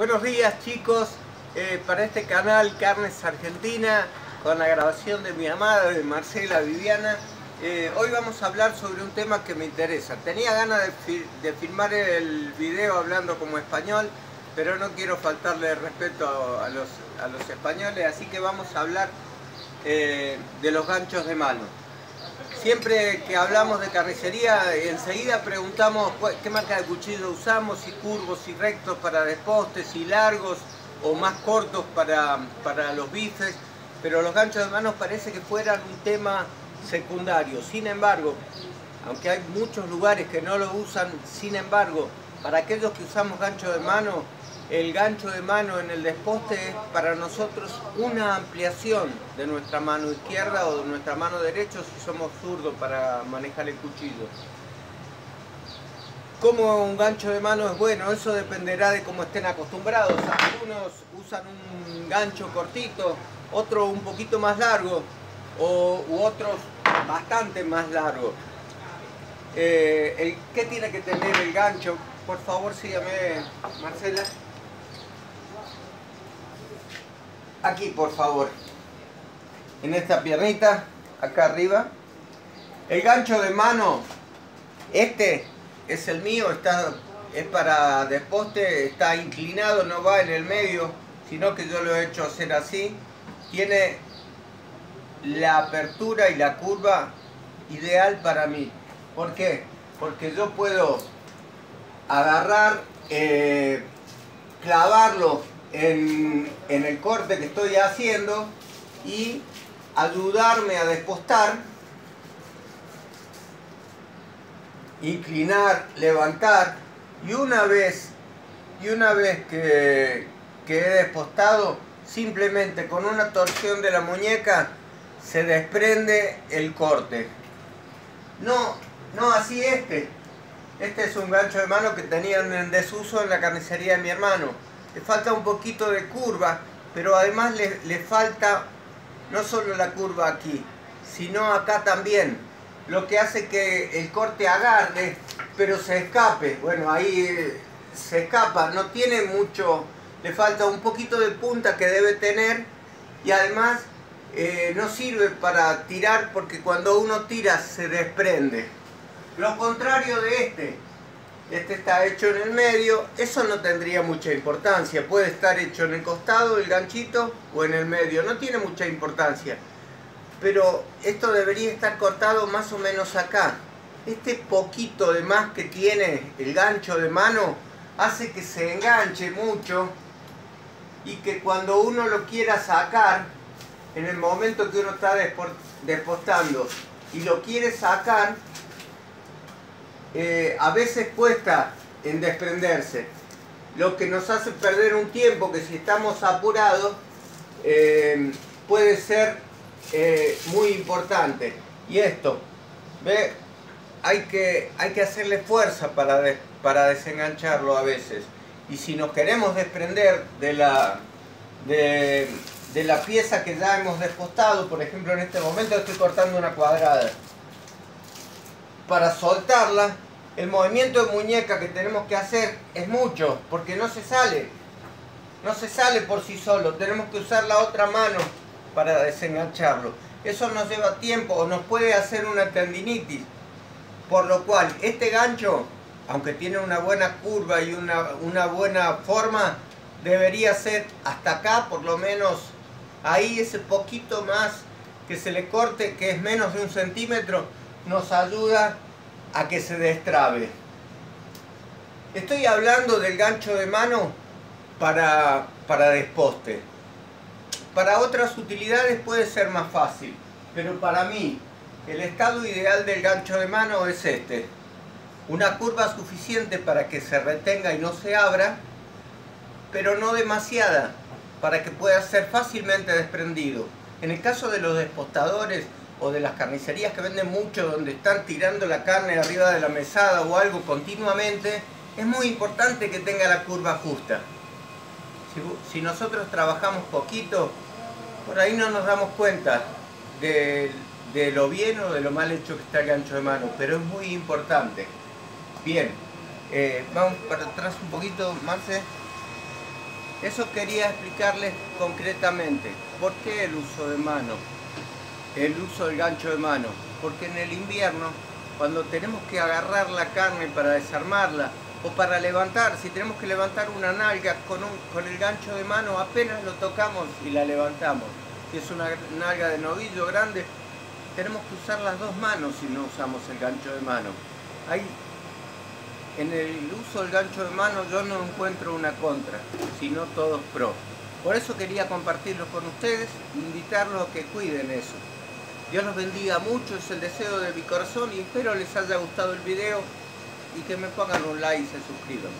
Buenos días chicos, eh, para este canal Carnes Argentina, con la grabación de mi amada, de Marcela Viviana, eh, hoy vamos a hablar sobre un tema que me interesa. Tenía ganas de, filmar el video hablando como español, pero no quiero faltarle respeto a, los, españoles, así que vamos a hablar eh, de los ganchos de mano. Siempre que hablamos de carnicería, enseguida preguntamos qué marca de cuchillo usamos, si curvos, si rectos para despostes, si largos o más cortos para, para los bifes, pero los ganchos de mano parece que fueran un tema secundario. Sin embargo, aunque hay muchos lugares que no lo usan, sin embargo, para aquellos que usamos gancho de mano, el gancho de mano en el desposte es para nosotros una ampliación de nuestra mano izquierda o de nuestra mano derecha si somos zurdos para manejar el cuchillo. ¿Cómo un gancho de mano es bueno? Eso dependerá de cómo estén acostumbrados. Algunos usan un gancho cortito, otro un poquito más largo o, u otros bastante más largo. Eh, ¿Qué tiene que tener el gancho? Por favor, sígame, Marcela. Aquí por favor. En esta piernita acá arriba. El gancho de mano este es el mío está es para desposte está inclinado no va en el medio sino que yo lo he hecho hacer así. Tiene la apertura y la curva ideal para mí. ¿por qué? porque yo puedo agarrar eh, clavarlo en, el corte que estoy haciendo y ayudarme a despostar, inclinar, levantar y una vez, y una vez que, que he despostado, simplemente con una torsión de la muñeca se desprende el corte. No, no así este. Este es un gancho de mano que tenían en desuso en la carnicería de mi hermano le falta un poquito de curva, pero además le, falta no solo la curva aquí, sino acá también, lo que hace que el corte agarre, pero se escape. Bueno, ahí eh, se escapa, no tiene mucho, le falta un poquito de punta que debe tener y además eh, no sirve para tirar porque cuando uno tira se desprende. Lo contrario de este, este está hecho en el medio, eso no tendría mucha importancia, puede estar hecho en el costado, el ganchito, o en el medio, no tiene mucha importancia. Pero esto debería estar cortado más o menos acá. Este poquito de más que tiene el gancho de mano hace que se enganche mucho y que cuando uno lo quiera sacar, en el momento que uno está despostando y lo quiere sacar, eh, a veces cuesta en desprenderse, lo que nos hace perder un tiempo que si estamos apurados eh, puede ser eh, muy importante. Y esto, ¿ve? Hay que, hay que hacerle fuerza para, para desengancharlo a veces. Y si nos queremos desprender de la, de, de la pieza que ya hemos despostado, por ejemplo en este momento estoy cortando una cuadrada, para soltarla, el movimiento de muñeca que tenemos que hacer es mucho, porque no se sale. No se sale por sí solo, tenemos que usar la otra mano para desengancharlo. Eso nos lleva tiempo o nos puede hacer una tendinitis. Por lo cual, este gancho, aunque tiene una buena curva y una, buena forma, debería ser hasta acá, por lo menos ahí ese poquito más que se le corte, que es menos de un centímetro, nos ayuda a que se destrabe. Estoy hablando del gancho de mano para, para desposte. Para otras utilidades puede ser más fácil, pero para mí el estado ideal del gancho de mano es este. Una curva suficiente para que se retenga y no se abra, pero no demasiada, para que pueda ser fácilmente desprendido. En el caso de los despostadores, o de las carnicerías que venden mucho donde están tirando la carne arriba de la mesada o algo continuamente, es muy importante que tenga la curva justa. Si, nosotros trabajamos poquito, por ahí no nos damos cuenta de, lo bien o de lo mal hecho que está el gancho de mano, pero es muy importante. Bien, eh, vamos para atrás un poquito, Marce. Eso quería explicarles concretamente. ¿Por qué el uso de mano? El uso del gancho de mano. Porque en el invierno, cuando tenemos que agarrar la carne para desarmarla o para levantar, si tenemos que levantar una nalga con, un, con el gancho de mano, apenas lo tocamos y la levantamos. Si es una nalga de novillo grande, tenemos que usar las dos manos si no usamos el gancho de mano. Hay en el uso del gancho de mano yo no encuentro una contra, sino todos pro. Por eso quería compartirlo con ustedes, invitarlos a que cuiden eso. Dios los bendiga mucho, es el deseo de mi corazón y espero les haya gustado el video y que me pongan un like y se suscriban.